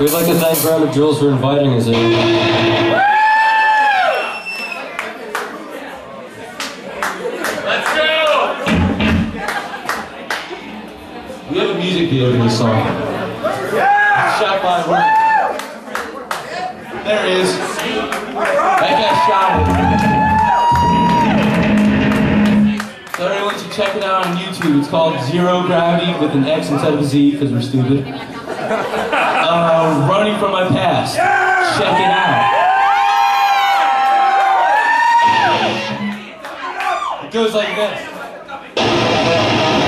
We'd like to thank Grandma Jules for inviting us in. Let's go! We have a music video to this song. It's shot by one. There it is. That guy shot it. So everyone should check it out on YouTube. It's called Xero Gravity with an X instead of a Z because we're stupid. Uh, running from my past. Check it out. It goes like this.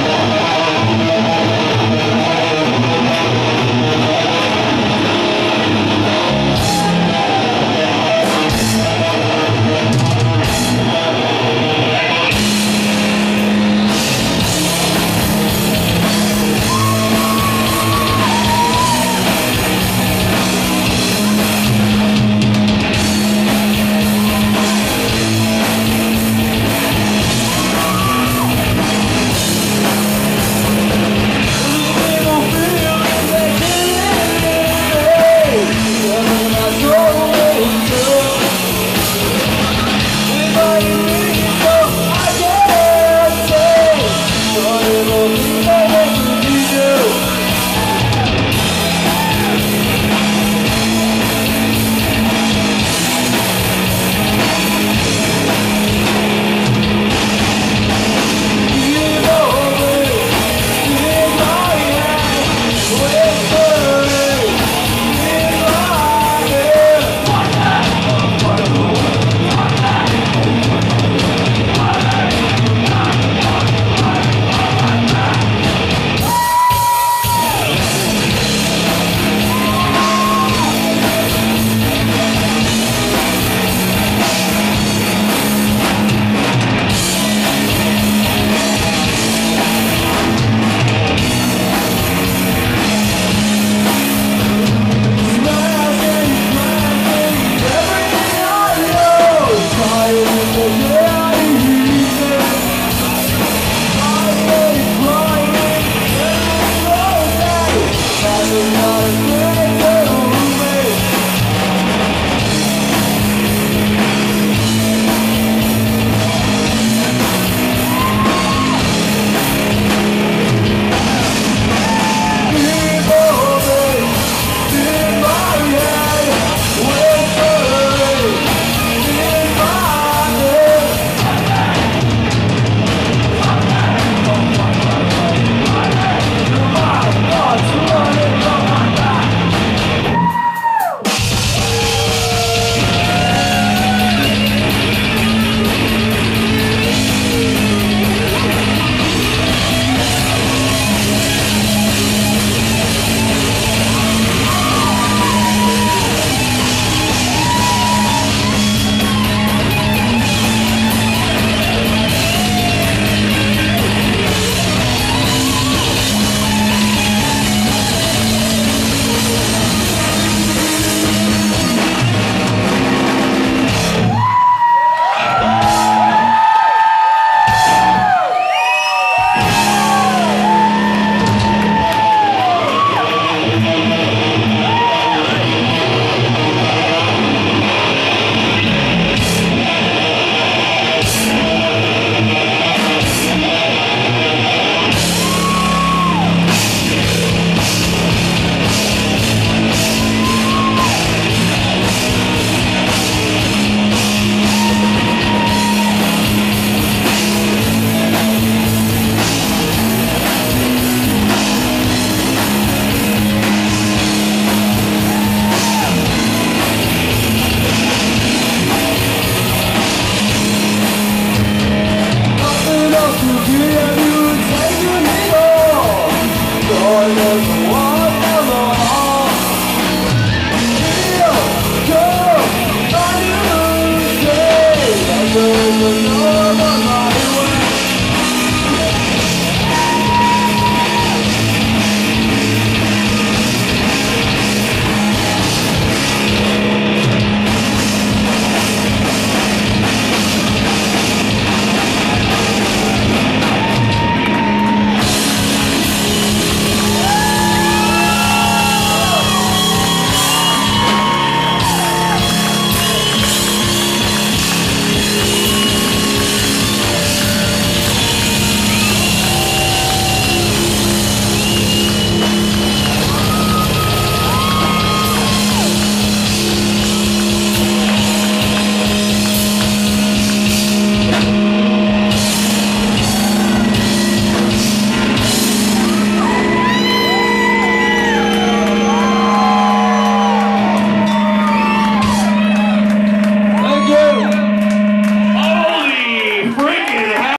Not